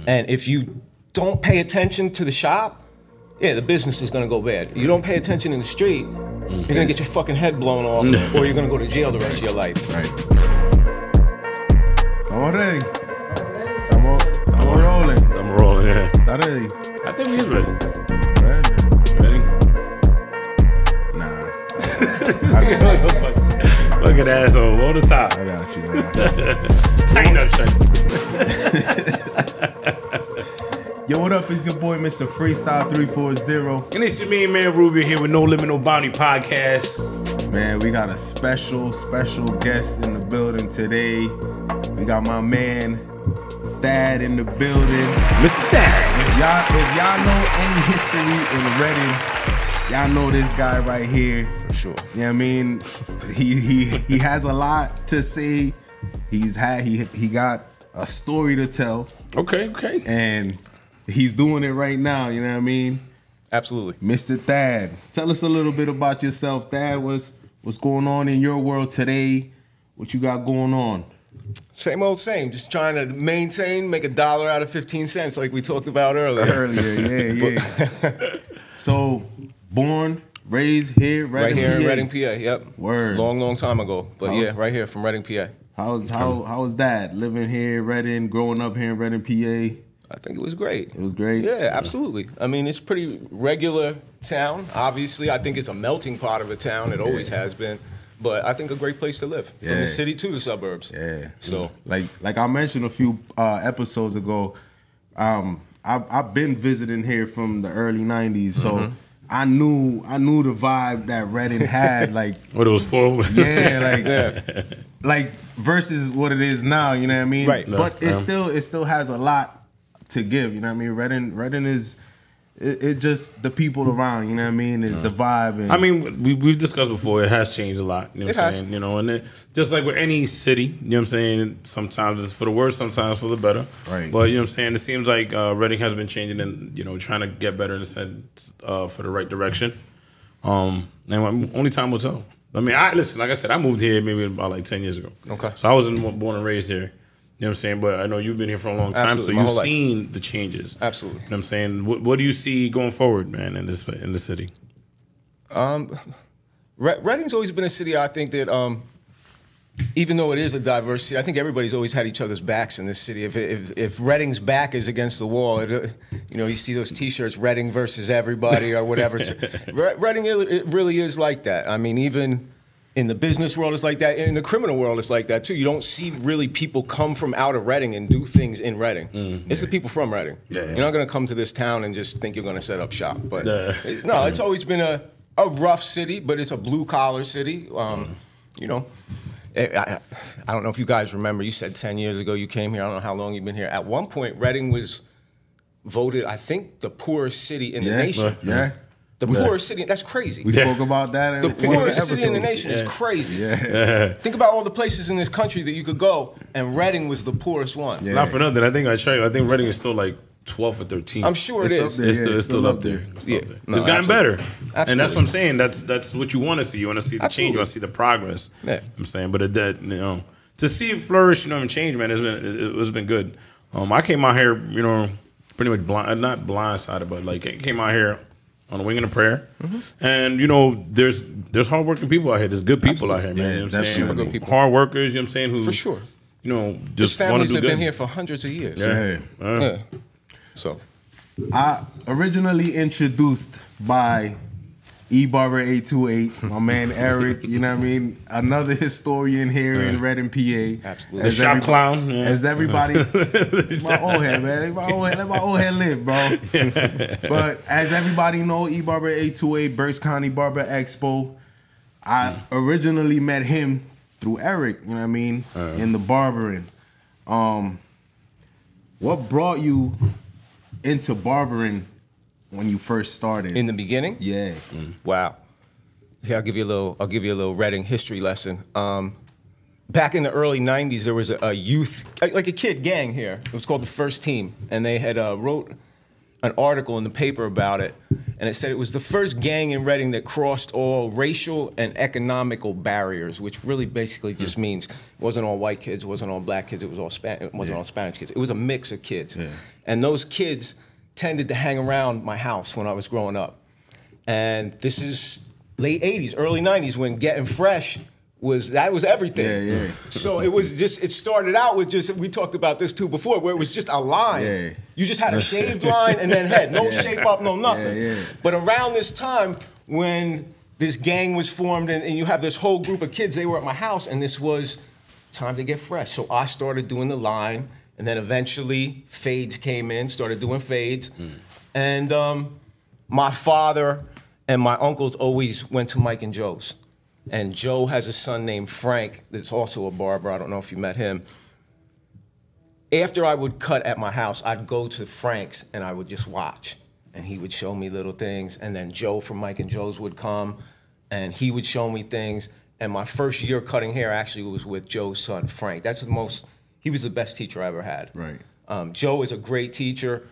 Mm-hmm. And if you don't pay attention to the shop, yeah, the business is gonna go bad. You don't pay attention in the street, mm-hmm. you're gonna get your fucking head blown off, or you're gonna go to jail the rest of your life. Right. Estamos ready. Estamos, estamos rolling. I'm rolling, yeah. ¿Está ready? I think we is ready. Ready? Ready? Nah. I, got, Look at that asshole. Roll the top. I got you. I got you. Tighten up, son. Yo, what up? It's your boy, Mr. Freestyle 340. And it's your main man Ruby here with No Limit No Bounty podcast. Man, we got a special, special guest in the building today. We got my man, Thad, in the building. Mr. Thad. If y'all, if y'all know any history in Reading, y'all know this guy right here. For sure. You know what I mean? He he he has a lot to say. He's had he he got a story to tell, Okay, okay. and he's doing it right now. You know what I mean? Absolutely. Mr. Thad, tell us a little bit about yourself. Thad, what's what's going on in your world today? What you got going on? Same old same. Just trying to maintain, make a dollar out of 15 cents like we talked about earlier. Earlier, yeah, yeah. so, born, raised here, Right Reading, here in Reading, PA. Yep. Word. Long, long time ago. But yeah, right here from Reading, PA. How's how how was that? Living here, Reading, growing up here in Reading, PA. I think it was great. It was great. Yeah, absolutely. I mean, it's pretty regular town. Obviously, I think it's a melting pot of a town. It always has been. But I think a great place to live from the city to the suburbs. Yeah. So like like I mentioned a few uh, episodes ago, um, I've, I've been visiting here from the early '90s, so Mm-hmm. I knew I knew the vibe that Reading had. Like What it was for? yeah, like like versus what it is now. You know what I mean? Right. But it no. still it still has a lot to give. You know what I mean? Reading Reading is. It, it just the people around, you know what I mean, is the vibe. And I mean, we, we've discussed before, it has changed a lot. You know It what I'm has. saying? You know, and it, just like with any city, you know what I'm saying? Sometimes it's for the worse, sometimes for the better. Right. But, you know what I'm saying? It seems like uh, Reading has been changing and, you know, trying to get better in a sense uh, for the right direction. Um, and only time will tell. I mean, I listen, like I said, I moved here maybe about like 10 years ago. Okay. So I wasn't born and raised here. You know what I'm saying? But I know you've been here for a long time, Absolutely, so you've life. seen the changes. Absolutely. You know what I'm saying? What, what do you see going forward, man, in this in the city? Re- Reading's always been a city I think that, um, even though it is a diverse city, I think everybody's always had each other's backs in this city. If if, if Reading's back is against the wall, it, uh, you know, you see those T-shirts, Reading versus everybody or whatever. Reading, it, really is like that. I mean, even in the business world, it's like that. In the criminal world, it's like that too. You don't see really people come from out of Reading and do things in Reading. It's the people from Reading. Yeah. You're not going to come to this town and just think you're going to set up shop. But Yeah. it- no, it's always been a, a rough city, but it's a blue collar city. Um, you know, I, I, I don't know if you guys remember. You said ten years ago you came here. I don't know how long you've been here. At one point, Reading was voted, I think, the poorest city in the yeah, nation. yeah. The poorest city. That's crazy. We Yeah. spoke about that in the one of the poorest city in the episodes. nation is crazy. Yeah. Think about all the places in this country that you could go, and Reading was the poorest one. Yeah. Not for nothing. I think I checked. I think Reading is still like 12th or 13th. I'm sure it It's is. up there. It's, Yeah, still, it's it's still up there. It's, Yeah. up there. No, it's gotten absolutely. better, and that's what I'm saying. That's that's what you want to see. You want to see the change. You want to see the progress. Yeah. You know what I'm saying, but it, that you know to see it flourish, you know, and change, man, it's been it, it's been good. Um, I came out here, you know, pretty much blind, not blindsided, but like I came out here on a wing and a prayer, Mm-hmm. and you know, there's there's hardworking people out here. There's good people out here, man. Yeah, you know what I'm that's saying? super good people. Hard workers. You know what I'm saying? Who For sure. You know, just want to families do that good. have been here for hundreds of years. Yeah. Uh, Yeah. So I originally introduced by E Barber 828, my man Eric, you know what I mean? Another historian here in Reading, PA. Absolutely. The As shop clown. yeah. As everybody, my old head, man. Let my old head, let my old head live, bro. but as everybody know, E Barber 828, Berks County Barber Expo. I originally met him through Eric, you know what I mean, in the barbering. Um, what brought you into barbering when you first started? in the beginning, yeah, Wow. Here, I'll give you a little. I'll give you a little Reading history lesson. Um, back in the early '90s, there was a, a youth, like like a kid gang here. It was called the First Team, and they had uh, wrote an article in the paper about it. and it said it was the first gang in Reading that crossed all racial and economical barriers, which really basically just Hmm. means it wasn't all white kids, it wasn't all black kids, it was all Span- it wasn't Yeah. all Spanish kids. It was a mix of kids, Yeah. And those kids tended to hang around my house when I was growing up. And this is late '80s, early '90s when getting fresh was that was everything. Yeah, yeah. So it was just it started out with just we talked about this too before where it was just a line. Yeah. You just had a shaved line and then head, no shape up, no nothing. Yeah, yeah. But around this time when this gang was formed and, and you have this whole group of kids, they were at my house and this was time to get fresh. So I started doing the line and then eventually fades came in, started doing fades. And um, my father and my uncles always went to Mike and Joe's. And Joe has a son named Frank that's also a barber. I don't know if you met him. After I would cut at my house, I'd go to Frank's and I would just watch. And he would show me little things. And then Joe from Mike and Joe's would come and he would show me things. And my first year cutting hair actually was with Joe's son, Frank. That's the most, he was the best teacher I ever had. Right. Um, Joe is a great teacher,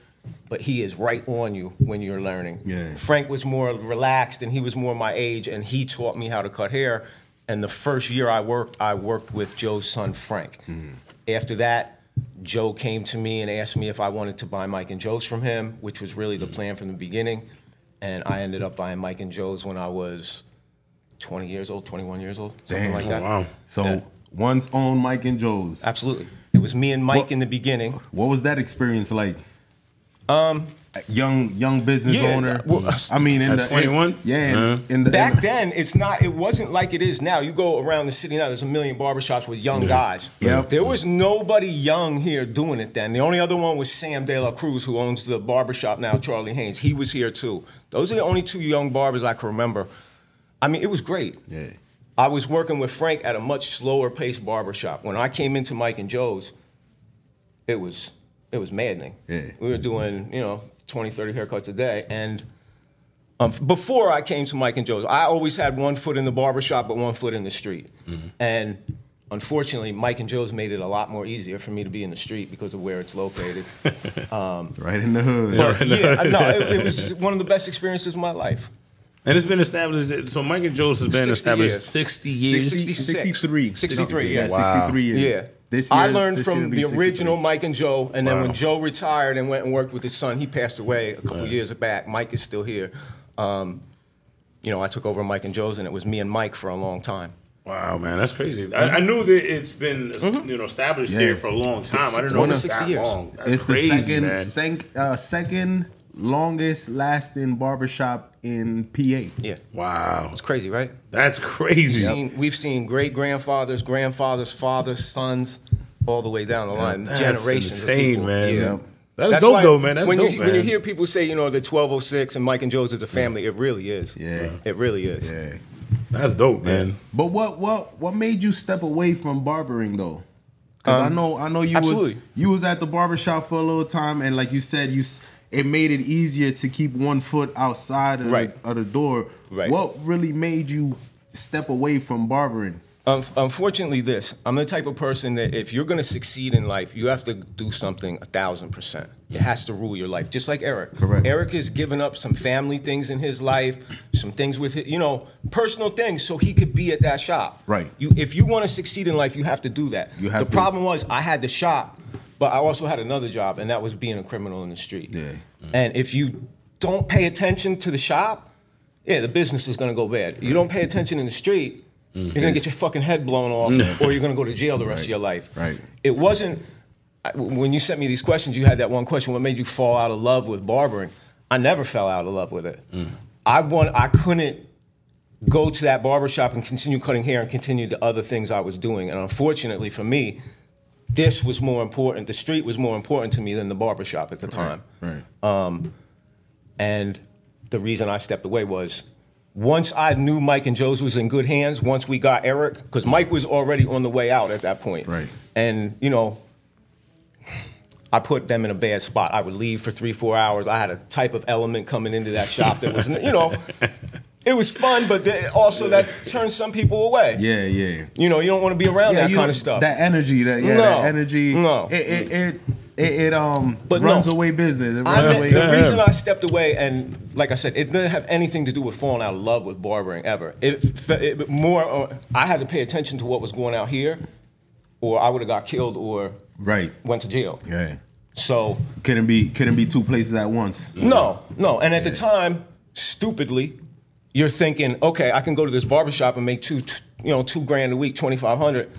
but he is right on you when you're learning. Yeah. Frank was more relaxed and he was more my age and he taught me how to cut hair. And the first year I worked, I worked with Joe's son, Frank. After that, Joe came to me and asked me if I wanted to buy Mike and Joe's from him, which was really the plan from the beginning. And I ended up buying Mike and Joe's when I was 20 years old, 21 years old, something Damn. like Oh, that. wow. So Yeah. one's own Mike and Joe's. Absolutely. It was me and Mike What- in the beginning. What was that experience like? Um, young young business Yeah, owner. well, I mean, in At the 21? yeah, in, Uh-huh. in the Back in- then, it's not. It wasn't like it is now. You go around the city now. There's a million barbershops with young guys. Yep. There was nobody young here doing it then. The only other one was Sam De La Cruz, who owns the barbershop now, Charlie Haynes. He was here too. Those are the only two young barbers I can remember. I mean, it was great. yeah, I was working with Frank at a much slower paced barbershop. When I came into Mike and Joe's, it was it was maddening. Yeah. We were doing, you know, 20, 30 haircuts a day. And um, before I came to Mike and Joe's, I always had one foot in the barbershop but one foot in the street. And unfortunately, Mike and Joe's made it a lot more easier for me to be in the street because of where it's located. right in the hood. But yeah, no, it, it was one of the best experiences of my life. And it's been established. So Mike and Joe's has been 60 established years. 60 years. 66. 63. 63, yeah. Wow. 63 years. Yeah. This I learned this from will the original Mike and Joe, and then Wow. when Joe retired and went and worked with his son, he passed away a couple years back. Mike is still here. Um, you know, I took over Mike and Joe's, and it was me and Mike for a long time. Wow, man, that's crazy. I, I knew that it's been you know established Yeah. here for a long time. I didn't know it was 60 that years. long. That's It's crazy, the second man. sec- uh, second longest lasting barbershop in PA. Yeah, Wow, it's crazy, right? that's crazy. Seen, we've seen great grandfathers, grandfathers, fathers, sons, all the way down the line, That's generations insane, man. Yeah. That's, dope though, man. That's when dope, you, man. When you hear people say, you know, the 1206 and Mike and Joe's is a family, it really is. Yeah. It really is. Yeah. that's dope, man. But what what what made you step away from barbering though? Because I um, know I know you absolutely. was you was at the barbershop for a little time, and like you said, you it made it easier to keep one foot outside of, Right. the, of the door. Right. What really made you step away from barbering? Um, unfortunately, this I'm the type of person that if you're going to succeed in life, you have to do something a thousand percent. It has to rule your life, just like Eric. Correct. Eric has given up some family things in his life, some things with his, you know, personal things, so he could be at that shop. Right. You, if you want to succeed in life, you have to do that. You have the to. problem was I had the shop, but I also had another job, and that was being a criminal in the street. Yeah. Mm. And if you don't pay attention to the shop, yeah, the business is going to go bad. You don't pay attention in the street, mm. you're going to get your fucking head blown off, or you're going to go to jail the rest of your life. Right. It wasn't when you sent me these questions. You had that one question: What made you fall out of love with barbering? I never fell out of love with it. Mm. I want. I couldn't go to that barbershop and continue cutting hair and continue the other things I was doing. And unfortunately for me, this was more important. The street was more important to me than the barbershop at the time. Right. Um, and the reason I stepped away was once I knew Mike and Joe's was in good hands, once we got Eric, because Mike was already on the way out at that point. Right. And, you know, I put them in a bad spot. I would leave for three, four hours. I had a type of element coming into that shop that was, you know, it was fun, but th- also that turned some people away. Yeah, yeah. You know, you don't want to be around that kind of stuff. That energy, that yeah, No. that energy. No. It, it, it it, it um But runs no. away business. It I runs ne- away. the Yeah. reason I stepped away, and like I said, it didn't have anything to do with falling out of love with barbering ever. It, it more, uh, I had to pay attention to what was going out here, or I would have got killed or Right. went to jail. Yeah. So Couldn't be couldn't be two places at once. no, no. And at the time, stupidly, you're thinking, okay, I can go to this barbershop and make two, t- you know, two grand a week, twenty five hundred.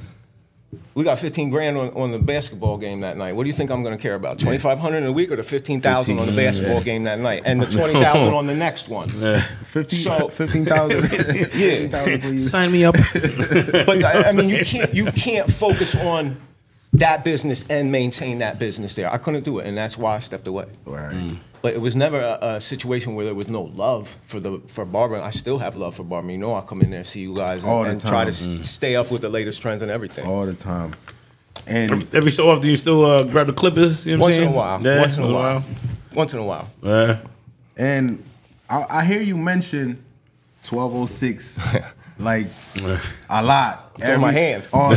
We got fifteen grand on, on the basketball game that night. What do you think I'm going to care about? Twenty five hundred a week or the fifteen thousand on the basketball yeah. game that night, and the twenty thousand on the next one. Fifteen So- fifteen thousand. Yeah. 15,000. Sign me up. But I, I mean, you can't you can't focus on that business and maintain that business there. I couldn't do it, and that's why I stepped away. Right. Mm. But it was never a, a situation where there was no love for the for barbering. I still have love for barbering. You know, I come in there, and see you guys, and, All the and try to time. s- stay up with the latest trends and everything. All the time. And Every so often, you still uh, grab the clippers. You know what Once I'm in a while. Yeah, Once in a while. Once in a while. Yeah. and I, I hear you mention twelve oh six like a lot. It's on my hand. Oh,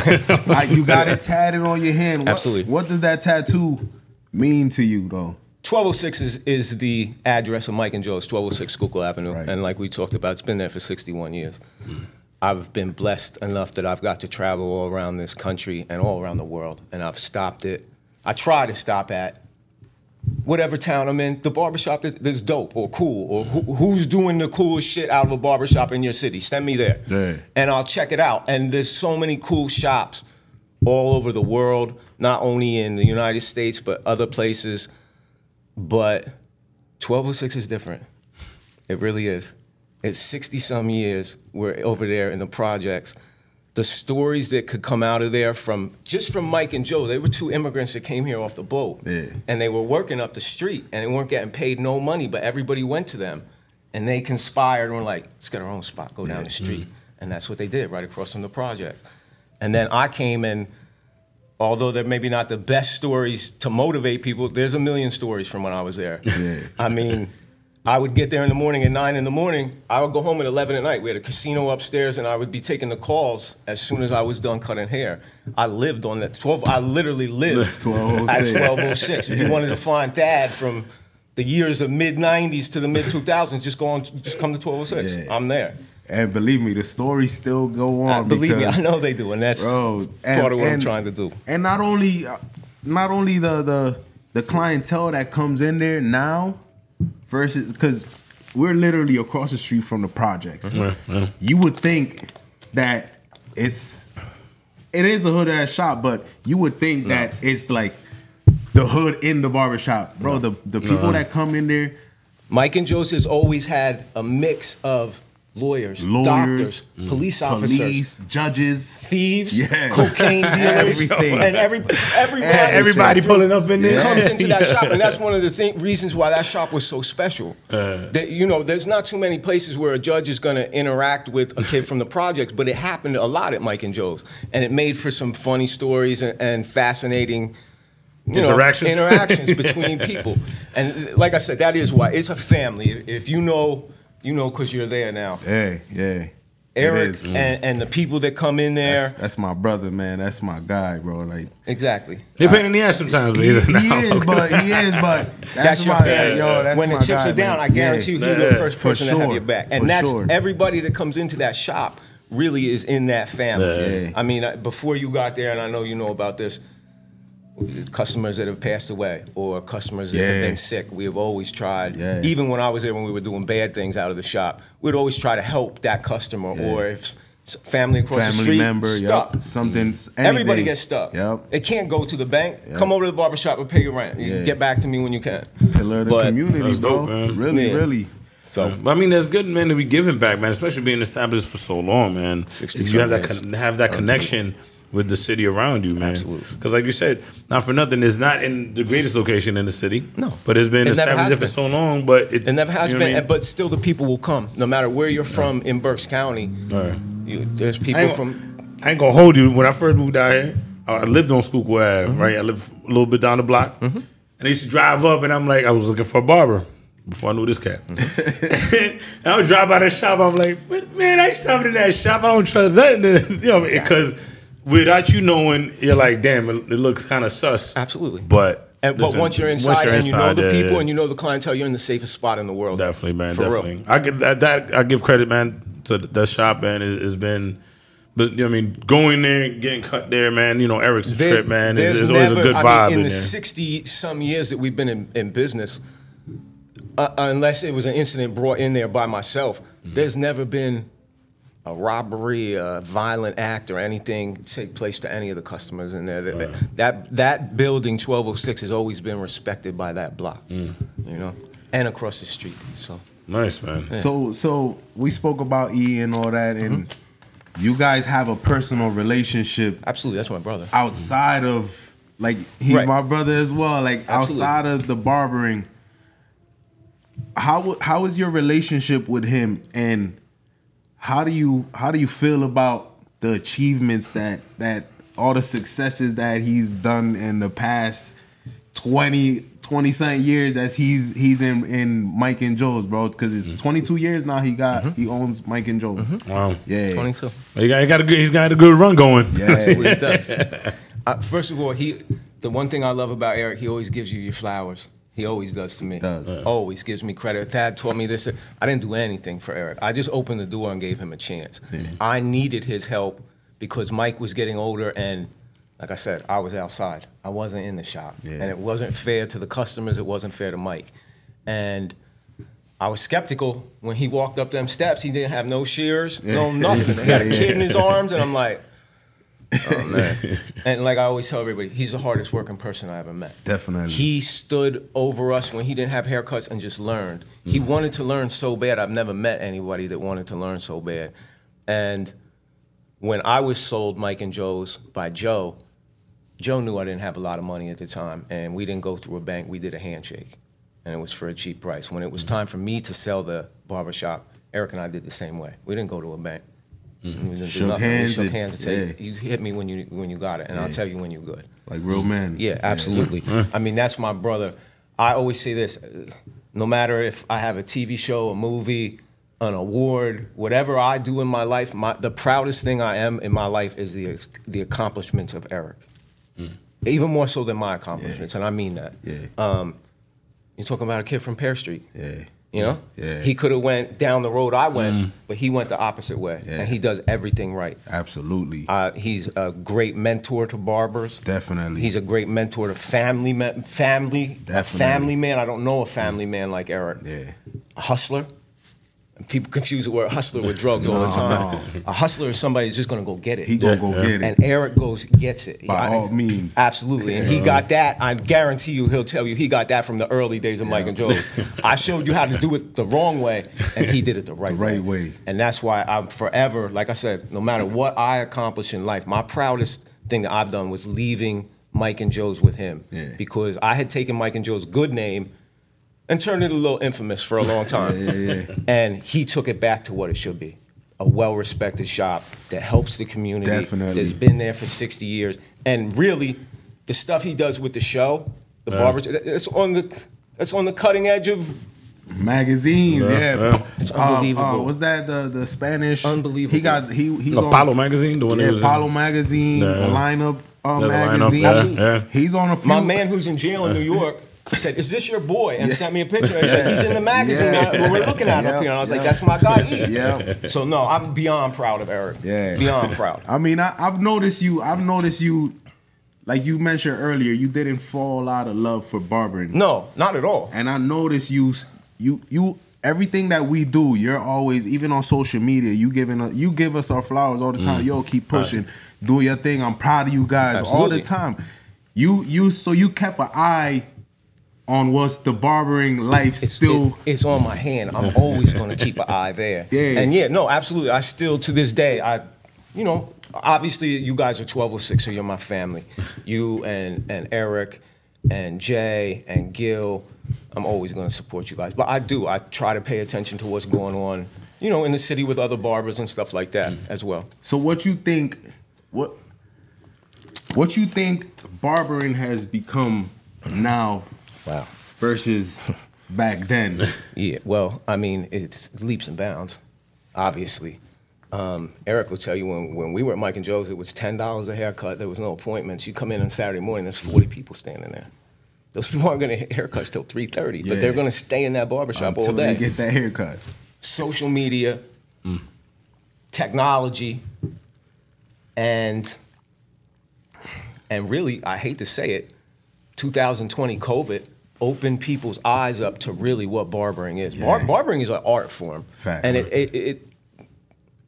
like you got it tatted on your hand. What, Absolutely. What does that tattoo mean to you though? 1206 is, is the address of Mike and Joe's, 1206 Schuylkill Avenue. Right. And like we talked about, it's been there for 61 years. I've been blessed enough that I've got to travel all around this country and all around the world. And I've stopped it. I try to stop at whatever town I'm in, the barbershop that- that's dope or cool, or who, who's doing the coolest shit out of a barbershop in your city. Send me there. Yeah. And I'll check it out. And there's so many cool shops all over the world, not only in the United States, but other places. But 1206 is different. It really is. It's 60 some years we're over there in the projects. The stories that could come out of there from just from Mike and Joe, they were two immigrants that came here off the boat. Yeah. And they were working up the street and they weren't getting paid no money, but everybody went to them. And they conspired and were like, let's get our own spot, go down the street. Mm. And that's what they did right across from the project. And then I came and although they're maybe not the best stories to motivate people, there's a million stories from when I was there. Yeah. I mean, I would get there in the morning at nine in the morning. I would go home at eleven at night. We had a casino upstairs, and I would be taking the calls as soon as I was done cutting hair. I lived on that twelve. I literally lived 1206. at twelve oh six. If you wanted to find Thad from the years of mid '90s to the mid 2000s, just go on, just come to twelve oh six. Yeah. I'm there. And believe me, the stories still go on. Uh, believe me, I know they do, and that's bro. part of what I'm trying to do. And not only, uh, not only the the the clientele that comes in there now, versus because we're literally across the street from the projects. You would think that it's it is a hood ass shop, but you would think that it's like the hood in the barbershop, bro. The the people that come in there, Mike and Joe's has always had a mix of lawyers, Lawyers, doctors, mm. police officers, police, judges, thieves, Yeah. cocaine dealers, Everything. and every, everybody, Everybody pulling up in there. comes into that shop, and that's one of the thing, reasons why that shop was so special. Uh. that you know, there's not too many places where a judge is going to interact with a kid from the projects, but it happened a lot at Mike and Joe's, and it made for some funny stories and, and fascinating. You know, Interactions. interactions between people, and like I said, that is why it's a family. If you know, you know, because you're there now. yeah, yeah. Eric it is. and, and the people that come in there. That's, that's my brother, man. That's my guy, bro. Like exactly. They pain in the ass sometimes. he, either. he is, but he is, but that's, That's, your my family. yo. That's when my the chips guy, are down, man. I guarantee Yeah. you, he's the first For person to have sure. your back. And For that's sure. everybody that comes into that shop really is in that family. Yeah. I mean, before you got there, and I know you know about this, customers that have passed away or customers that have been sick, we have always tried. Yeah. Even when I was there, when we were doing bad things out of the shop, we'd always try to help that customer Yeah. or if family across the street member, stuck. yep. Something. Mm-hmm. Everybody gets stuck. Yep. It can't go to the bank. Come over to the barbershop and pay your rent. You Yeah. Get back to me when you can. Pillar of the But- community, That's bro. dope, man. Really, Yeah. really. So But I mean, that's good, man, to be giving back, man. Especially being established for so long, man. 60 you have that con- have that connection with the city around you, man. Absolutely. Because, like you said, not for nothing, it's not in the greatest location in the city. No. but it's been It established for so long. But it's, It never has you know been, I mean? but still the people will come, no matter where you're from in Berks County. Right. You, there's people ain't, from. I ain't gonna hold you. When I first moved out here, I I lived on Schuylkill Ave, Mm-hmm. right? I lived a little bit down the block, mm -hmm. and I used to drive up, and I'm like, I was looking for a barber before I knew this cat. Mm-hmm. and I would drive by the shop. I'm like, "But, man, I ain't stopping in that shop. I don't trust nothing. you know, because without you knowing, you're like, damn, it, it looks kind of sus. Absolutely. But And, but Listen, once you're once inside you're and you know the yeah, people yeah. and you know the clientele, you're in the safest spot in the world. Definitely, man. For real. definitely. I give that, that I give credit, man, to the, the shop, man. It, has been, but you know, I mean, going there, getting cut there, man. You know, Eric's a There- trip, man. there's It's, it's always a never- good I vibe mean, in, in the there. 60 some years that we've been in, in business, uh, unless it was an incident brought in there by myself, Mm-hmm. there's never been a robbery, a violent act, or anything take place to any of the customers in there. That that, that building 1206 has always been respected by that block, Mm. you know, and across the street. So nice, man. So so we spoke about E and all that, and Mm-hmm. you guys have a personal relationship absolutely, that's my brother. outside of like he's Right. my brother as well. Like Absolutely. outside of the barbering, how how is your relationship with him, and how do you how do you feel about the achievements that that all the successes that he's done in the past 20 20 something years as he's he's in in Mike and Joe's bro because it's 22 years now he got he owns Mike and Joe's Wow. yeah 22. He got, he got a good. He's got a good run going. yeah Absolutely, it does. Uh, first of all, he the one thing I love about Eric, he always gives you your flowers. He always does to me. Does. Yeah. Always gives me credit. Thad taught me this. I didn't do anything for Eric. I just opened the door and gave him a chance. I needed his help because Mike was getting older and like I said, I was outside. I wasn't in the shop. Yeah. And it wasn't fair to the customers, it wasn't fair to Mike. And I was skeptical when he walked up them steps. He didn't have no shears, no nothing. He had a kid in his arms, and I'm like, oh man. and like I always tell everybody, he's the hardest working person I ever met. Definitely. He stood over us when he didn't have haircuts and just learned. He Mm-hmm. wanted to learn so bad. I've never met anybody that wanted to learn so bad. And when I was sold Mike and Joe's by Joe, Joe knew I didn't have a lot of money at the time, and we didn't go through a bank. We did a handshake, and it was for a cheap price. When it was time for me to sell the barbershop, Eric and I did the same way. We didn't go to a bank. We didn't Shook nothing. hands We shook and- hands and say, yeah. "You hit me when you when you got it, and I'll tell you when you're good." like real man Yeah, absolutely. I mean, that's my brother. I always say this uh, no matter if I have a TV show, a movie, an award, whatever I do in my life, my, the proudest thing I am in my life is the, the accomplishments of Eric. Even more so than my accomplishments, and I mean that. yeah Um, You're talking about a kid from Pear Street. yeah You know, Yeah. he could have went down the road I went, but he went the opposite way, Yeah. and he does everything right. absolutely Uh, he's a great mentor to barbers. Definitely. He's a great mentor to family men, family. Definitely. family man. I don't know a family man like Eric. yeah A hustler. And people confuse the word hustler with drugs all the No, time. A hustler is somebody who's just gonna go get it. he gonna Yeah, go yeah. get it and Eric goes gets it By I- all means. Absolutely, and he got that. I guarantee you, he'll tell you he got that from the early days of Mike and Joe. I showed you how to do it the wrong way, and he did it the right The right way. And that's why I'm forever, like I said, no matter what I accomplish in life, my proudest thing that I've done was leaving Mike and Joe's with him. Yeah. Because I had taken Mike and Joe's good name and turned it a little infamous for a long time. Yeah, yeah, yeah. And he took it back to what it should be. A well-respected shop that helps the community. Definitely. That's been there for 60 years. And really, the stuff he does with the show, the Yeah. barbers, it's on the it's on the cutting edge of magazines. Yeah, Yeah, yeah. It's Uh, uh, unbelievable. what's that the the Spanish? Unbelievable. He got he he's Apollo on, magazine, the one that Yeah, was in- Apollo magazine, Yeah. the lineup uh, Yeah, the lineup, magazine. yeah, yeah. He's on a few. My man who's in jail in New York said, "Is this your boy?" and sent me a picture. And he said, "He's in the magazine Yeah. we're looking at Yeah, up here." And I was like, "That's my guy." E." Yeah. So no, I'm beyond proud of Eric. Yeah. Beyond proud. I mean, I, I've noticed you. I've noticed you. Like you mentioned earlier, you didn't fall out of love for barbering. No, not at all. and I noticed you you you everything that we do, you're always even on social media, you giving us you give us our flowers all the time. Mm. Yo, keep pushing, do your thing. I'm proud of you guys all the time. You you so you kept an eye on what's the barbering life It's, still it- it's on my hand. I'm always going to keep an eye there. Yeah. And yeah, no, absolutely. I still to this day, I, you know, obviously you guys are 1206, so you're my family. You and and Eric and Jay and Gil. I'm always going to support you guys. But I do. I try to pay attention to what's going on, you know, in the city with other barbers and stuff like that mm. as well. So what you think what what you think barbering has become now Wow. versus back then? Yeah, well, I mean, it's leaps and bounds, obviously. Um, Eric will tell you when, when we were at Mike and Joe's, it was ten dollars a haircut. There was no appointments. You come in on Saturday morning, there's forty people standing there. those people aren't going to get haircuts till three thirty, Yeah. but they're going to stay in that barbershop Until all day. they get that haircut. Social media, technology, and and really, I hate to say it, 2020 COVID opened people's eyes up to really what barbering is. Bar- barbering is an art form, Facts. and it, it, it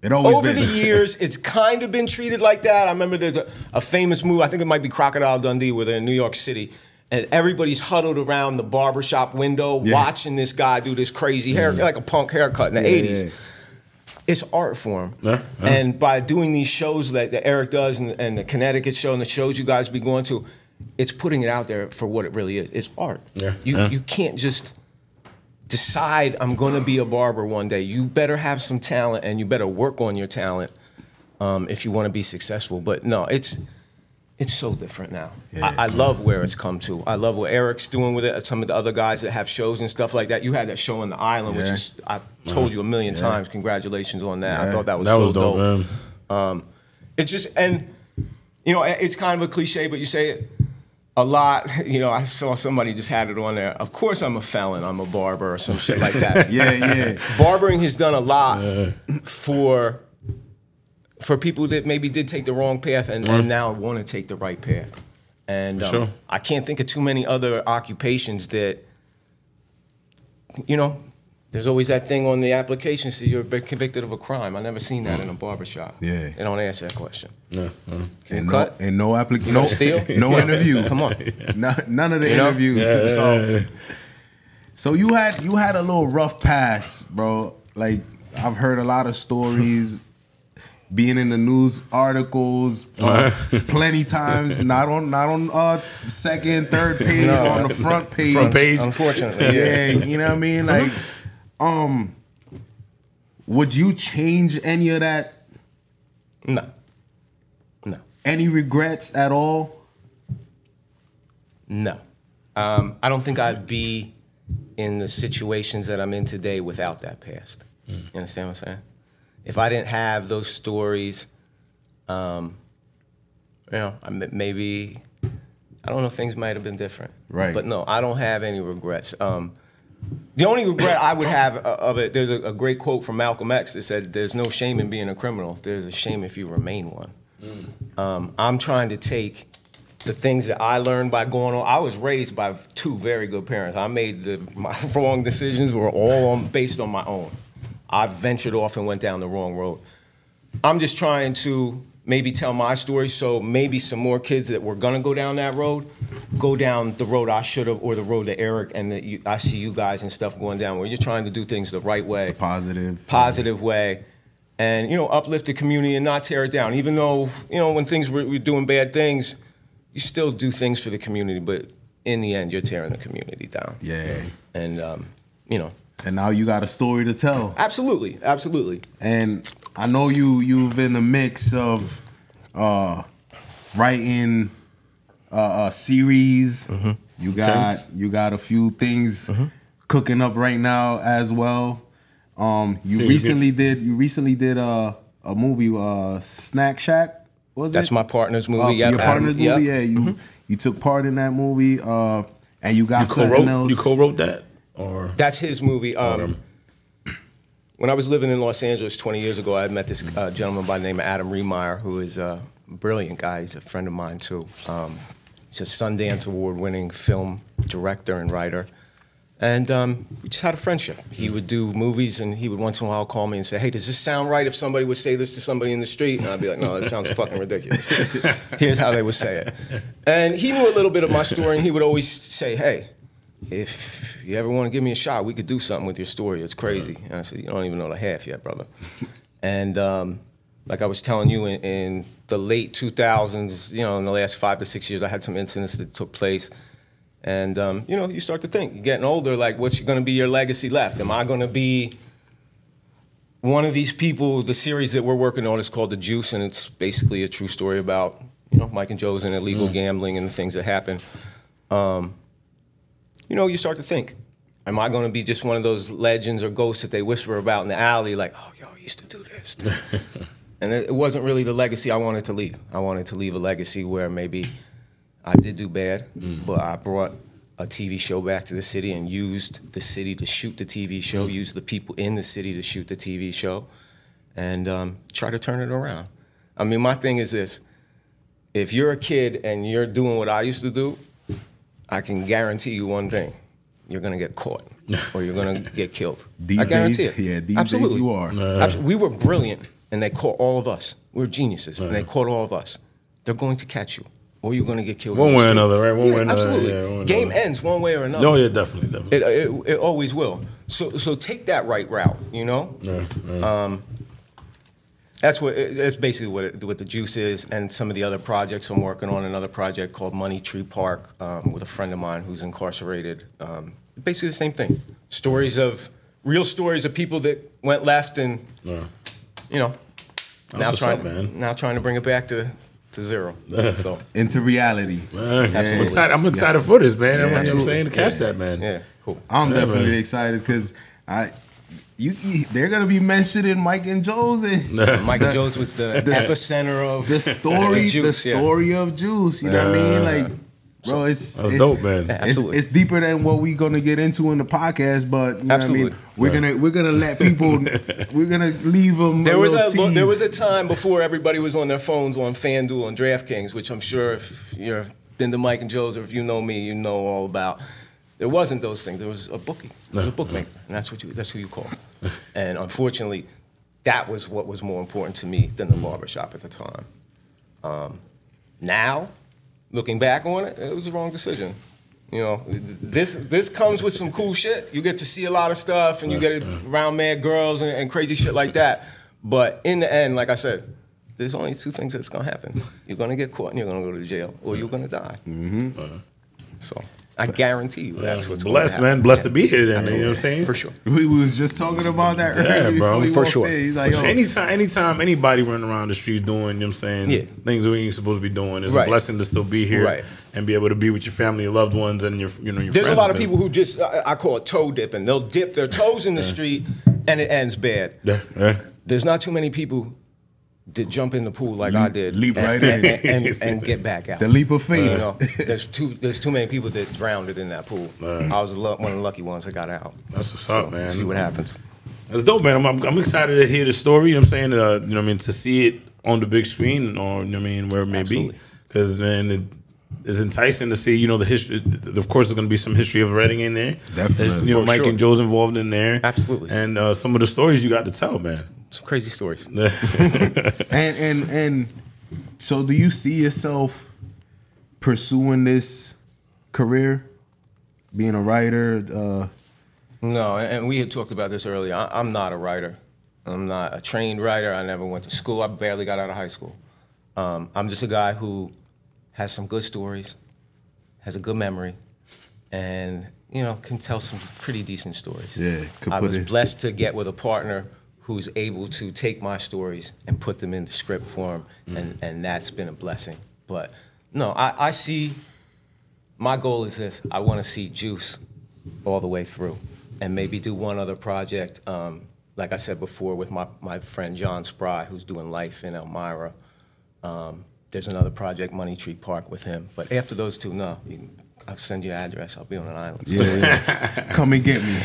It always over been. the years, it's kind of been treated like that. I remember there's a, a famous movie, I think it might be Crocodile Dundee, where they're in New York City, and everybody's huddled around the barbershop window Yeah. watching this guy do this crazy hair, like a punk haircut in the Yeah, 80s. yeah. It's art form. Yeah, yeah. And by doing these shows that, that Eric does and, and the Connecticut show and the shows you guys be going to, it's putting it out there for what it really is. It's art. Yeah, You, yeah. you can't just decide I'm going to be a barber one day. You better have some talent and you better work on your talent um, if you want to be successful. But no, it's it's so different now. Yeah. I, I love where it's come to. I love what Eric's doing with it. Some of the other guys that have shows and stuff like that. You had that show on the island, which is I told you a million Yeah. times. Congratulations on that. I thought that was That so was dope, man. it's just and you know it's kind of a cliche, but you say it a lot. You know, I saw somebody just had it on there. Of course, I'm a felon. I'm a barber or some shit like that. Yeah, yeah. Barbering has done a lot for for people that maybe did take the wrong path and, and now want to take the right path. And um, Sure. I can't think of too many other occupations that you know. There's always that thing on the application, so you're been convicted of a crime. I never seen that in a barbershop. Yeah. They don't answer that question. Yeah, yeah. And no, and no application. No, steal? no interview. Come on. No, none of the You know? interviews. so, so you had you had a little rough pass, bro. Like I've heard a lot of stories, being in the news articles, uh, plenty times. Not on not on uh, second, third page, No. on the front page. Front page. Unfortunately, Yeah, yeah. you know what I mean. Like, um, would you change any of that? No. No. Any regrets at all? No. Um, I don't think I'd be in the situations that I'm in today without that past. You understand what I'm saying? If I didn't have those stories, um, you know, I m- maybe I don't know. Things might have been different. Right. But no, I don't have any regrets. Um, the only regret I would have uh, of it, there's a, a great quote from Malcolm X that said, "There's no shame in being a criminal. There's a shame if you remain one." Um, I'm trying to take the things that I learned by going on. I was raised by two very good parents. I made the my wrong decisions were all on, based on my own. I ventured off and went down the wrong road. I'm just trying to maybe tell my story. So maybe some more kids that were gonna go down that road go down the road I should have or the road that Eric and that you, I see you guys and stuff going down where you're trying to do things the right way. Positive. positive way. And you know uplift the community and not tear it down. Even though you know when things were, were doing bad things you still do things for the community but in the end you're tearing the community down. Yeah. and um, you know And now you got a story to tell. absolutely absolutely And I know you you've in the mix of uh writing uh, a series. Mm-hmm. You got you got a few things cooking up right now as well. Um you you recently did you recently did a a movie uh Snack Shack was it? that's it? my partner's movie Uh, yep, your Adam- partner's yep. movie, yeah. You you took part in that movie, uh, and you got You something co-wrote. else. You co-wrote that, or That's his movie. Um, when I was living in Los Angeles 20 years ago, I met this uh, gentleman by the name of Adam Rehmeier, who is a brilliant guy. He's a friend of mine, too. Um, he's a Sundance Award winning film director and writer. And um, we just had a friendship. He would do movies, and he would once in a while call me and say, Hey, does this sound right if somebody would say this to somebody in the street? And I'd be like, No, that sounds fucking ridiculous. Here's how they would say it. And he knew a little bit of my story, and he would always say, Hey, if you ever want to give me a shot, we could do something with your story. It's crazy. And I said, you don't even know the half yet, brother. and um, like I was telling you, in, in the late 2000s, you know, in the last five to six years, I had some incidents that took place. And, um, you know, you start to think, you're getting older, like, what's going to be your legacy left? Am I going to be one of these people? The series that we're working on is called The Juice, and it's basically a true story about, you know, Mike and Joe's and illegal gambling and the things that happen you know, you start to think, am I going to be just one of those legends or ghosts that they whisper about in the alley, like, oh, y'all used to do this? and it, it wasn't really the legacy I wanted to leave. I wanted to leave a legacy where maybe I did do bad, but I brought a TV show back to the city and used the city to shoot the TV show, used the people in the city to shoot the TV show, and um, try to turn it around. I mean, my thing is this if you're a kid and you're doing what I used to do, I can guarantee you one thing you're going to get caught or you're going to get killed. These I guarantee days, it. yeah, these Absolutely. days you are. Abs- We were brilliant and they caught all of us. We were geniuses and they caught all of us. They're going to catch you or you're going to get killed. One way or another, right? One Yeah, way or another, Absolutely. yeah, way Game another. ends one way or another. No, yeah, definitely, definitely. It, it, it always will. So so take that right route, you know? Yeah, yeah. Um, that's what that's basically what it, what the juice is, and some of the other projects I'm working on. Another project called Money Tree Park um, with a friend of mine who's incarcerated. Um, basically the same thing. Stories of real stories of people that went left, and Yeah. you know, now trying up, man. now trying to bring it back to to zero. so Into reality. Man, I'm Absolutely. excited. I'm excited for this, man. I'm, you know what I'm absolutely. saying to catch that, man. yeah, cool. I'm Yeah, definitely man. excited because I, you, you, they're gonna be mentioned in Mike and Joe's Mike and Michael Jones was the, the epicenter of the story, the Juice, yeah. story of Juice. You know what I mean? Like, bro, it's That's it's, dope, man. It's, Absolutely. it's deeper than what we're gonna get into in the podcast, but you know Absolutely. what I mean. We're gonna we're gonna let people. we're gonna leave them. There was a little there was a time before everybody was on their phones on FanDuel and DraftKings, which I'm sure if you've been to Mike and Joe's or if you know me, you know all about. There wasn't those things. There was a bookie. There was a bookmaker, and that's what you that's who you call. And unfortunately, that was what was more important to me than the barbershop at the time. Um, now, looking back on it, it was the wrong decision. You know, this this comes with some cool shit. You get to see a lot of stuff, and you get around mad girls and, and crazy shit like that. But in the end, like I said, there's only two things that's gonna happen. You're gonna get caught and you're gonna go to jail, or you're gonna die. Mm-hmm. So I guarantee you that's what's gonna Blessed, man. Blessed to be here, then, man. You know what I'm saying? For sure. We was just talking about that Yeah, earlier bro, before for sure. in. He's like, yo, Anytime, anytime anybody running around the streets doing, you know what I'm saying, Yeah. things we ain't supposed to be doing, it's a blessing to still be here Right. and be able to be with your family, your loved ones, and your, you know, your There's a lot of people who just I, I call it toe dipping. They'll dip their toes in the street and it ends bad. Yeah, yeah. There's not too many people that jump in the pool like I did, leap and, right and, in. and, and, and get back out. the leap of faith. You know, there's too there's too many people that drowned in that pool. I was one of the lucky ones that got out. That's what's So, up, man. See what happens. That's dope, man. I'm, I'm, I'm excited to hear the story. You know what I'm saying, uh, you know what I mean, to see it on the big screen or you know what I mean, where it may Absolutely. be, because man, it, it's enticing to see. You know, the history. Of course, there's going to be some history of Reading in there. Definitely. There's, you know, For Mike sure. and Joe's involved in there. Absolutely. And uh, some of the stories you got to tell, man. Some crazy stories. And and and so, do you see yourself pursuing this career, being a writer? Uh, No, and and we had talked about this earlier. I, I'm not a writer. I'm not a trained writer. I never went to school. I barely got out of high school. Um, I'm just a guy who has some good stories, has a good memory, and you know can tell some pretty decent stories. Yeah, could I put was it- blessed to get with a partner who's able to take my stories and put them into script form, and and that's been a blessing. But no, I, I see my goal is this I want to see Juice all the way through and maybe do one other project, um, like I said before, with my, my friend John Spry, who's doing Life in Elmira. Um, there's another project, Money Tree Park, with him. But after those two, no. You I'll send you an address. I'll be on an island. yeah, yeah. come and get me.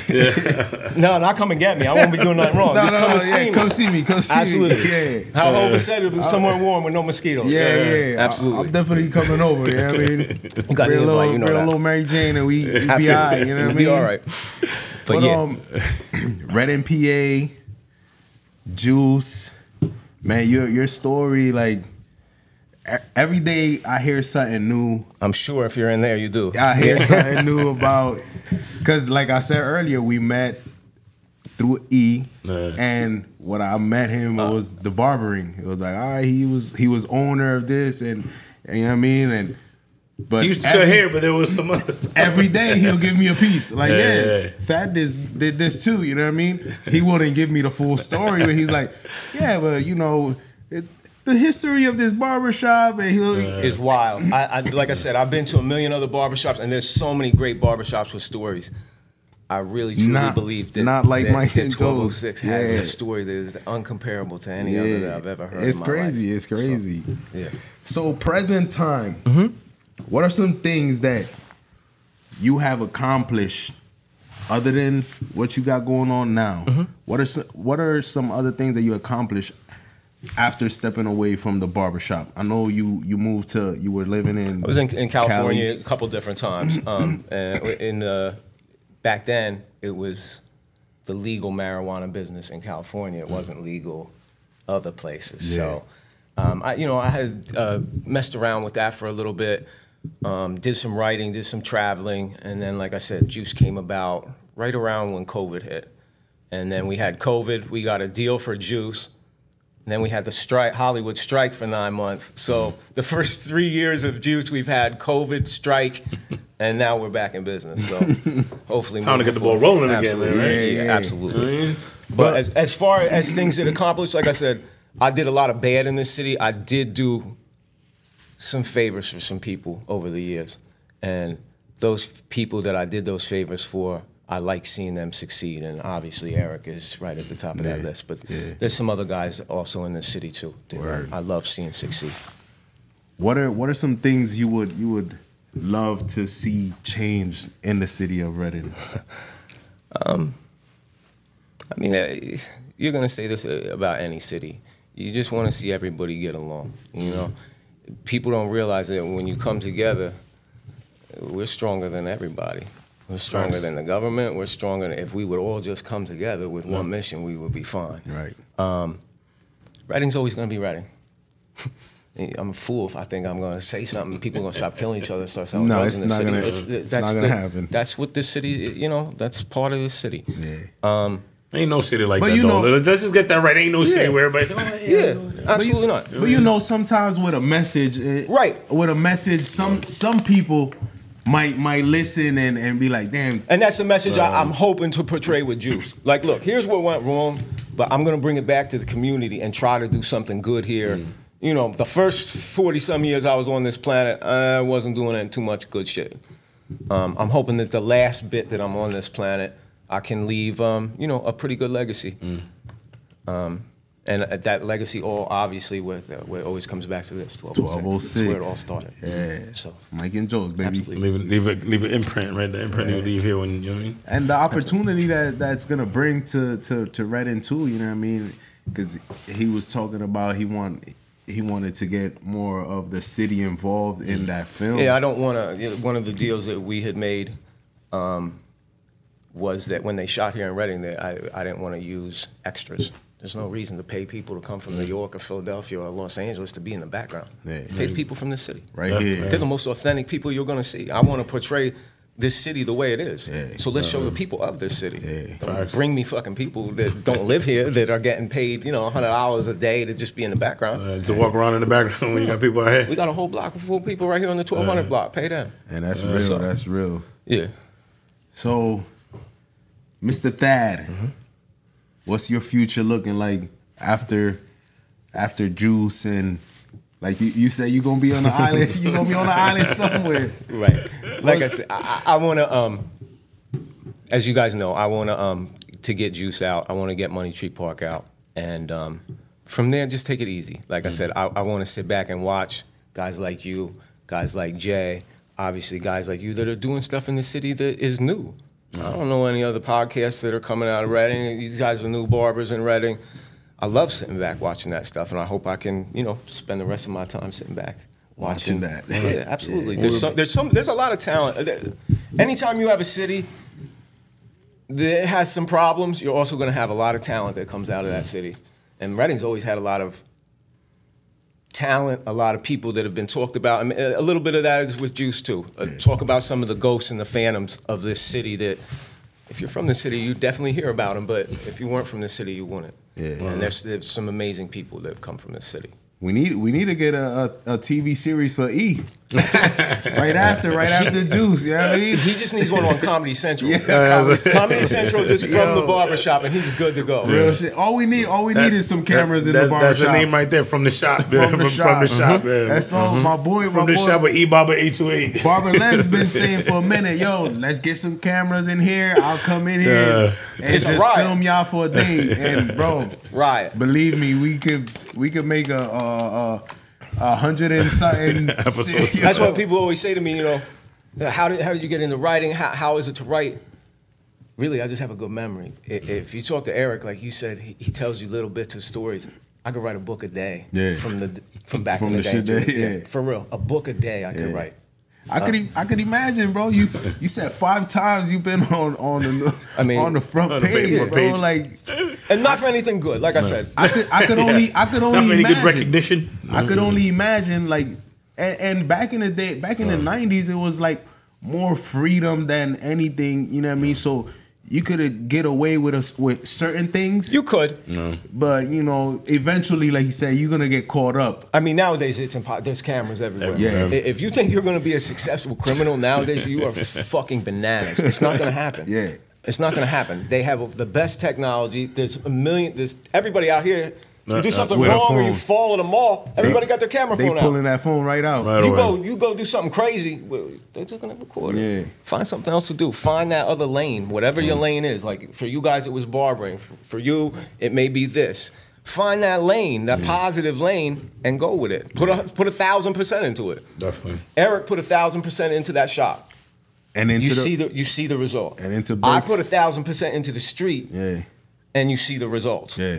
No, not come and get me. I won't be doing nothing wrong. No, Just no, come no, and yeah, see me. come see me. Come see Absolutely. me. Yeah. How Hova said it was somewhere warm with no mosquitoes. Yeah, yeah, Absolutely. I, am definitely coming over. You know I mean? You got bring a little, you know bring a that. little Mary Jane, and we, we be all right. You know what I mean? be all right. But, But, yeah. um, Reading PA, Juice, man, your your story, like every day I hear something new. I'm sure if you're in there, you do. I hear something new about because, like I said earlier, we met through E, Yeah. and when I met him, it uh. was the barbering. It was like, all right, he was he was owner of this, and, and you know what I mean, and but He used to every- cut hair, but there was some other stuff. Every day he'll give me a piece. Like, Yeah, yeah, yeah, yeah. Fat this did this too. You know what I mean? He wouldn't give me the full story, but he's like, yeah, but you know, it, the history of this barbershop, and he'll. is wild. I, I like I said, I've been to a million other barbershops, and there's so many great barbershops with stories. I really truly Not- believe that not like that, Mike that and Joe's. 1206 has Yeah. a story that is uncomparable to any other that I've ever heard. It's in my crazy. life. It's crazy. So, yeah. So present time. Mm-hmm. What are some things that you have accomplished other than what you got going on now? Mm-hmm. What are some, what are some other things that you accomplished after stepping away from the barbershop? I know you you moved to you were living in I was in, in California Cali. a couple different times. Um, and in the back then, it was the legal marijuana business in California. It wasn't legal other places. So, um, I you know I had uh, messed around with that for a little bit. Um, did some writing, did some traveling, and then like I said, Juice came about right around when COVID hit. And then we had COVID. We got a deal for Juice. And then we had the strike, Hollywood strike for nine months. So mm-hmm. the first three years of Juice, we've had COVID strike, and now we're back in business. So hopefully, Time to get the ball rolling again, Absolutely. man, right? Yeah, yeah, Yeah. absolutely. But as, as far as things that accomplished, like I said, I did a lot of bad in this city. I did do some favors for some people over the years, and those people that I did those favors for, I like seeing them succeed. And obviously, Eric is right at the top of that list. But yeah. there's some other guys also in the city too. I love seeing succeed. What are what are some things you would you would love to see change in the city of Reading? I mean, uh, you're going to say this uh, about any city. You just want to see everybody get along. You know, people don't realize that when you come together, we're stronger than everybody. We're stronger Facts. than the government. We're stronger. Than, if we would all just come together with one mission, we would be fine. Right. Reading's always going to be Reading. I'm a fool if I think I'm going to say something. People are going to stop killing each other, start selling No, drugs it's in the not city. gonna- it's not gonna happen. That's what this city. You know, that's part of this city. Yeah. Ain't no city like But that. you though. know- let's, let's just get that right. Ain't no city Yeah. where everybody's oh, yeah. Yeah, absolutely not. But you know, sometimes with a message, eh, Right. With a message, some some people might might listen and, and be like, "Damn, And that's the message I, I'm hoping to portray with Juice. Like, look, here's what went wrong, but I'm gonna bring it back to the community and try to do something good here. You know, the first 40 some years I was on this planet, I wasn't doing any too much good shit. Um, I'm hoping that the last bit that I'm on this planet, I can leave, um, you know, a pretty good legacy. Um, and uh, that legacy, all obviously, where, where it always comes back to this 1206. That's where it all started. Yeah. So, Mike and Joe's, baby." Absolutely. Leave, it- leave, it, leave an imprint, right? The imprint you leave here when you know what I mean. and the opportunity that that's gonna bring to to to Reading too. You know what I mean? Because he was talking about he want he wanted to get more of the city involved in that film. Yeah, I don't want to. One of the deals that we had made um, was that when they shot here in Reading, that I, I didn't want to use extras. There's no reason to pay people to come from New mm. York or Philadelphia or Los Angeles to be in the background. Yeah. Pay people from the city. right Yeah, here. They're the most authentic people you're going to see. I want to portray this city the way it is. Yeah. So let's show the uh-huh. people of this city. Yeah. Bring me fucking people that don't live here that are getting paid, you know, hundred dollars a day to just be in the background. Uh, to walk around in the background when you got people out here. We got a whole block full of people right here on the 1200 uh-huh. block. Pay them. And that's real. so- That's real. Yeah. So, Mr. Thad, mm-hmm. What's your future looking like after after Juice and like you, you say you're gonna be on the island? you're gonna be on the island somewhere? Right. Like I said, I, I want to, um, as you guys know, I want to um, to get Juice out. I want to get Money Tree Park out, and um, from there, just take it easy. Like I said, I, I want to sit back and watch guys like you, guys like Jay, obviously guys like you that are doing stuff in the city that is new. I don't know any other podcasts that are coming out of Reading. You guys are new barbers in Reading. I love sitting back watching that stuff, and I hope I can, you know, spend the rest of my time sitting back Watching that. Yeah, absolutely. There's some, there's some, there's a lot of talent. Uh, anytime you have a city that has some problems, you're also going to have a lot of talent that comes out of that city. And Reading's always had a lot of talent, a lot of people that have been talked about. I mean, a little bit of that is with Juice too. Uh, talk about some of the ghosts and the phantoms of this city that, if you're from the city, you definitely hear about them. But if you weren't from the city, you wouldn't. Yeah. And there's, there's some amazing people that have come from this city. We need we need to get a, a, a TV series for E. right after, right after Juice. You know what I mean? He just needs one on Comedy Central. Yeah. Comedy, Comedy Central just from Yo. the barbershop, and he's good to go. Real shit. All we need, all we need is some cameras in the that's, barbershop. That's the name right there from the shop. From the from, from shop. the shop. Uh-huh. yeah. That's all. Uh-huh. My boy, From my the boy, shop with E Baba 828. Barber Len's been saying for a minute, yo, let's get some cameras in here. I'll come in here Yeah. and just film y'all for a day. And bro, Riot. believe me, we could we could make a a, a, a hundred and something. Episode. That's what people always say to me. You know, How did how did you get into writing? How how is it to write? Really, I just have a good memory. If you talk to Eric, like you said, he, he tells you little bits of stories. I could write a book a day. Yeah. From the from back From in the, the day. shit that- dude. yeah. For real, a book a day I could Yeah. write. I could e- I could imagine, bro. You you said five times you've been on on the I mean, on the front on the page, front bro. page. Like And not for anything good. Like I said, I could I could only I could Not only for any good imagine. recognition. I could mm-hmm. only imagine like and, and back in the day, back in the nineties, it was like more freedom than anything. You know what I mean? So you could get away with us with certain things, you could. but you know, eventually, like you said, you're gonna get caught up. I mean, nowadays it's impossible. There's cameras everywhere. Yeah. I- If you think you're going to be a successful criminal nowadays, you are fucking bananas. It's not going to happen. Yeah. It's not going to happen. They have the best technology. There's a million. There's everybody out here. You do Uh, uh, something wrong or you fall in the mall. Everybody got their camera phone. They phone pulling out. that phone right out. Right You away. go, you go do something crazy. They're just gonna record it. Yeah. Find something else to do. Find that other lane, whatever your lane is. Like for you guys, it was barbering. For, for you, it may be this. Find that lane, that positive lane, and go with it. Put a put a thousand percent into it. Definitely. Eric put a thousand percent into that shop. And into You the see the you see the result. And into I put a thousand percent into the street, yeah, and you see the results. yeah.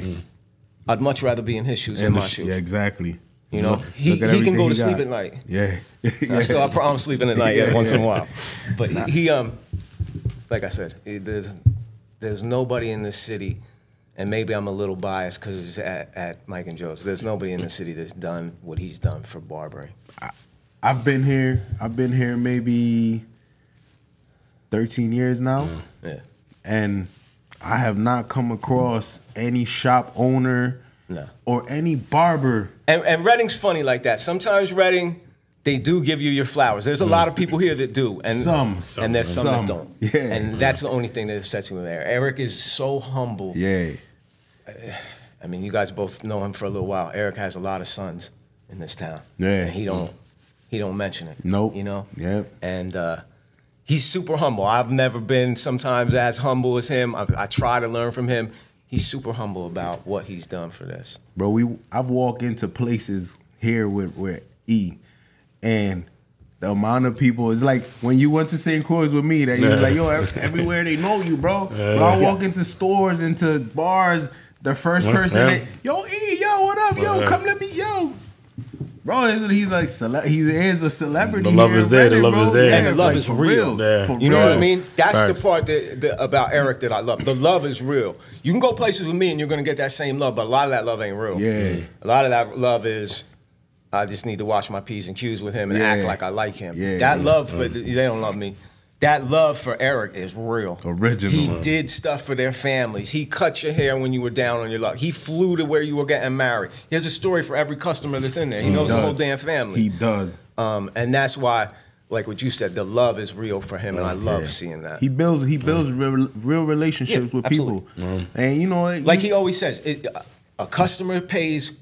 I'd much rather be in his shoes than my sh- shoes. yeah, exactly. You know, he, he can go to sleep got. at night. Yeah, I still I promise sleeping at night yeah, Yeah, once in a while. But he, he um, like I said, it- there's there's nobody in this city, and maybe I'm a little biased because it's at, at Mike and Joe's. There's nobody in the city that's done what he's done for barbering. I've been here. I've been here maybe thirteen years now, Yeah, and I have not come across any shop owner No. or any barber. and and Reading's funny like that. Sometimes Reading, They do give you your flowers. There's a lot of people here that do, and Some. and there's some, Some. that don't. Yeah. and that's the only thing that sets me there. Eric is so humble. Yeah, I mean, you guys both know him for a little while. Eric has a lot of sons in this town. Yeah. And he don't he don't mention it. Nope. You know? Yep. And uh, he's super humble. I've never been sometimes as humble as him. I, I try to learn from him. He's super humble about what he's done for this. bro. We I've walked into places here with with E, and the amount of people is like when you went to St. Croix with me that you was like, yo, everywhere they know you, bro. I walk into stores, into bars, the first person, that, yo, E, yo, what up, yo, come let me, yo. Bro, isn't he like cele- he is a celebrity? The love here is in there, the love bro. is there. And the love like, is for real. Yeah. For You know what I mean? That's Facts. the part that, that about Eric that I love. The love is real. You can go places with me and you're gonna get that same love, but a lot of that love ain't real. Yeah. A lot of that love is I just need to watch my P's and Q's with him and Yeah. act like I like him. Yeah. That love for they don't love me. That love for Eric is real. Original. He did stuff for their families. He cut your hair when you were down on your luck. He flew to where you were getting married. He has a story for every customer that's in there. He knows the whole damn family. He does. Um, and that's why, like what you said, the love is real for him, and I love Yeah. seeing that. He builds he builds real, real relationships Yeah, with people, and you know, like he always says, it, a customer pays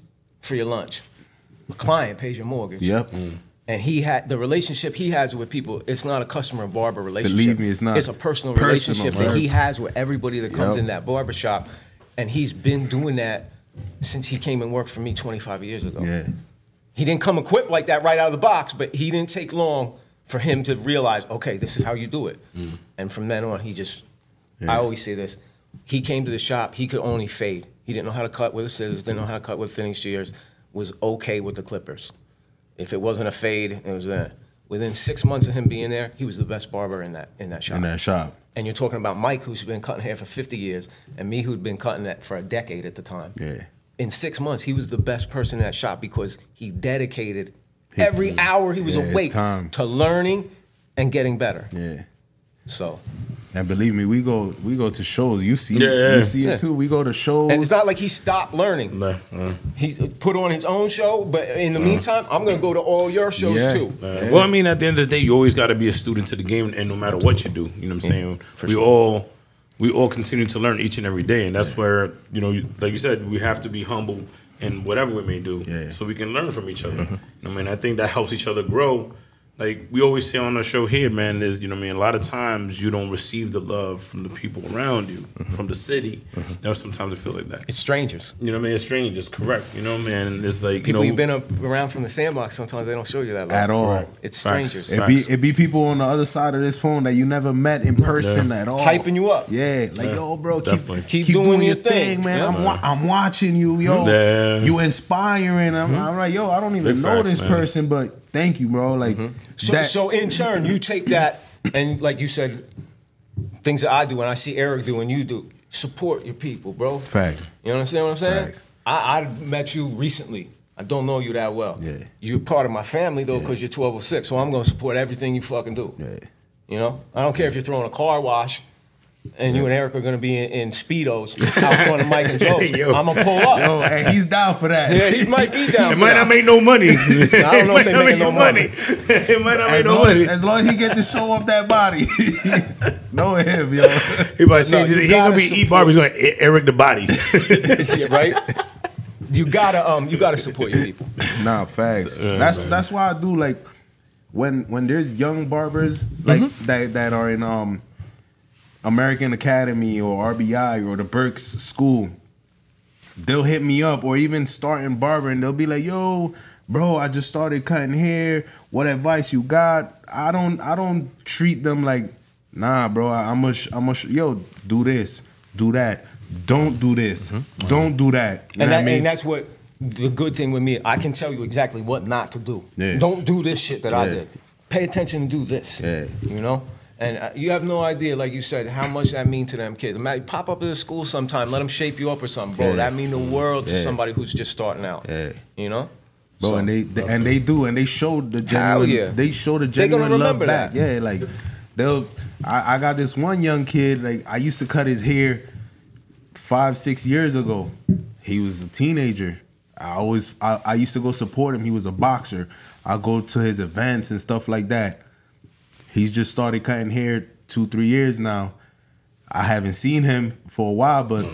for your lunch, a client pays your mortgage. Yep. And he had the relationship he has with people. It's not a customer barber relationship. Believe me, it's not. It's a personal, Personal, relationship that he has with everybody that comes Yep. in that barber shop, and he's been doing that since he came and worked for me 25 years ago. Yeah. He didn't come equipped like that right out of the box, but he didn't take long for him to realize, okay, this is how you do it. Mm. And from then on, he just, Yeah. I always say this, he came to the shop, he could only fade. He didn't know how to cut with scissors, didn't know how to cut with thinning shears, was okay with the clippers. If it wasn't a fade, it was a, within six months of him being there, he was the best barber in that, in that shop. in that shop. And you're talking about Mike, who's been cutting hair for 50 years, and me, who'd been cutting that for a decade at the time Yeah. in six months, he was the best person in that shop because he dedicated His every time. hour he was Yeah, awake to learning and getting better. Yeah. So, And believe me, we go we go to shows. You see, Yeah, yeah. you see it Yeah. too. We go to shows. and it's not like he stopped learning. Nah, nah. He put on his own show, but in the meantime, I'm gonna go to all your shows Yeah. too. Uh, Well, I mean, at the end of the day, you always got to be a student to the game, and no matter what you do, you know what I'm saying. we all we all continue to learn each and every day, and that's where you know, like you said, we have to be humble in whatever we may do, Yeah. so we can learn from each other. I mean, I think that helps each other grow. Like we always say on the show here, man, is you know, what I mean, a lot of times you don't receive the love from the people around you, Mm-hmm. from the city. You know, sometimes I feel like that. It's strangers. You know, what I mean, it's strangers. Correct. You know, man. And it's like People you know, you've been up, around from the sandbox. Sometimes they don't show you that love. At all. It's Facts. strangers. It be it be people on the other side of this phone that you never met in person at all, Hyping you up. Yeah, like yo, bro, keep, keep, Keep doing, doing your your thing, thing. man. Yeah. I'm wa- I'm watching you, yo. Yeah. You inspiring. I'm, I'm like, yo, I don't even Big know facts, this man. person, but thank you, bro. Like mm-hmm. So, that. so in turn, you take that and like you said, things that I do and I see Eric do and you do. Support your people, bro. Facts. You understand what I'm saying? Facts. I, I met you recently. I don't know you that well. Yeah. You're part of my family though, because you're 1206. So I'm gonna support everything you fucking do. Yeah. You know? I don't care if you're throwing a car wash and you and Eric are gonna be in, in speedos out front of Mike and Joe. Yo. I'm gonna pull up. Yo, and he's down for that. Yeah, he might be down. it for might that. not make no money. I don't know if they making no money. it might not make As no long, money. as long as he get to show off that body, know him, yo. He about to No, change you it. He ain't gonna be E support- Barber. He's going to Eric the Body. yeah, right? You gotta um, you gotta support your people. Nah, facts. Yeah, that's man. that's why I do like when when there's young barbers like Mm-hmm. that that are in um American Academy or RBI or the Berks School. They'll hit me up or even starting barber and they'll be like, "Yo, bro, I just started cutting hair. What advice you got?" I don't I don't treat them like, "Nah, bro, I, I'm a I'm a yo, do this, do that. Don't do this. Mm-hmm. Don't do that." You And, that, I mean? and that's what the good thing with me. I can tell you exactly what not to do. Yeah. Don't do this shit that I did. Pay attention and do this. Yeah. You know. And uh, you have no idea, like you said, how much that mean to them kids. Imagine, pop up at the school sometime, let them shape you up or something, bro. Yeah. That mean the world to Yeah. somebody who's just starting out. Yeah. You know. Bro, So- and they, they and they do, and they show the genuine. yeah. They show the genuine love back. that. Yeah, like they'll. I, I got this one young kid. Like I used to cut his hair five, six years ago. He was a teenager. I always, I, I used to go support him. He was a boxer. I go to his events and stuff like that. He's just started cutting hair two, three years now. I haven't seen him for a while, but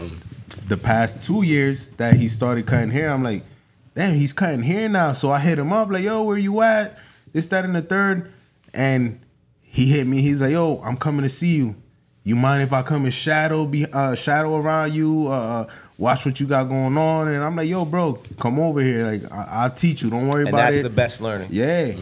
the past two years that he started cutting hair, I'm like, damn, he's cutting hair now. So I hit him up, like, yo, where you at? This, that, and the third. And he hit me. He's like, yo, I'm coming to see you. You mind if I come and shadow be uh shadow around you, uh watch what you got going on? And I'm like, yo, bro, come over here. Like I- I'll teach you. Don't worry And about that's it. That's the best learning. Yeah.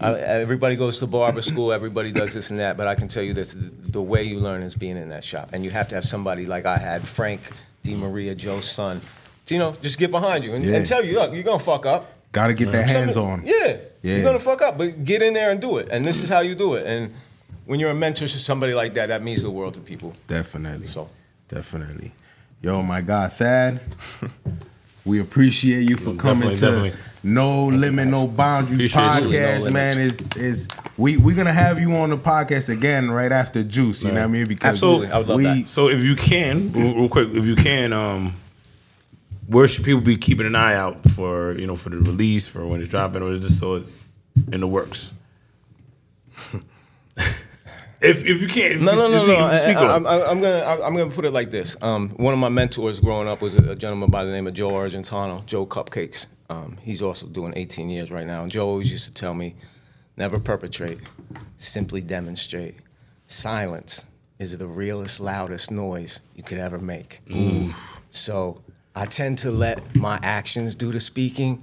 I, everybody goes to barber school. Everybody does this and that. But I can tell you this: the way you learn is being in that shop, and you have to have somebody like I had, Frank, Di Maria, Joe's son. to, You know, just get behind you and, Yeah. and tell you, look, you're gonna fuck up. Gotta get their hands Some- on. Yeah, Yeah. you're gonna fuck up, but get in there and do it. And this is how you do it. And when you're a mentor to somebody like that, that means the world to people. Definitely. So. definitely. Yo, my God, Thad. we appreciate you for coming Definitely, to definitely. No Limit, No Boundary Appreciate podcast, No man. Is is we we're gonna have you on the podcast again right after Juice. You know what I mean? Because Absolutely. I would love we that. So if you can, real, real quick, if you can, um, where should people be keeping an eye out for you know for the release for when it's dropping or is it still in the works? if if you can't, if No, no, no, no. if you speak I, am gonna I'm gonna put it like this. Um, one of my mentors growing up was a, a gentleman by the name of Joe Argentano, Joe Cupcakes. Um, he's also doing 18 years right now. And Joe always used to tell me, never perpetrate, simply demonstrate. Silence is the realest, loudest noise you could ever make. So I tend to let my actions do the speaking.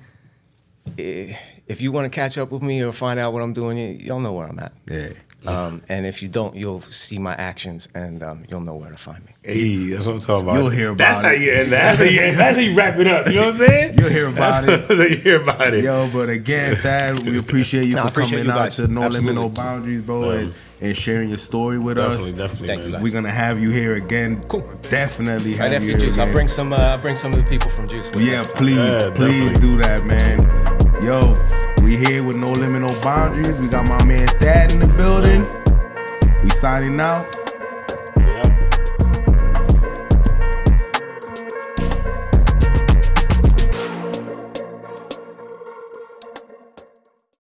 If you want to catch up with me or find out what I'm doing, y'all know where I'm at. Yeah. Um, and if you don't, you'll see my actions and um, you'll know where to find me. Hey, that's what I'm talking about. You'll hear about that's it. How you end that. That's how you end. That's how you wrap it up. You know what I'm saying? You'll hear about it. That's how you hear about it. Yo, but again, Thad, we appreciate you No, for appreciate coming you out to No Limit, No Boundaries, bro, Yeah. and, and sharing your story with definitely, us. definitely, Thank man. you, guys. We're gonna have you here again. Cool. Definitely have Right after you here Juice, I'll bring some. Uh, I'll bring some of the people from Juice. with me Yeah, please, Yeah, please definitely. do that, man. Yo, we here with No Limit, No Boundaries. We got my man Thad in the building. We signing out.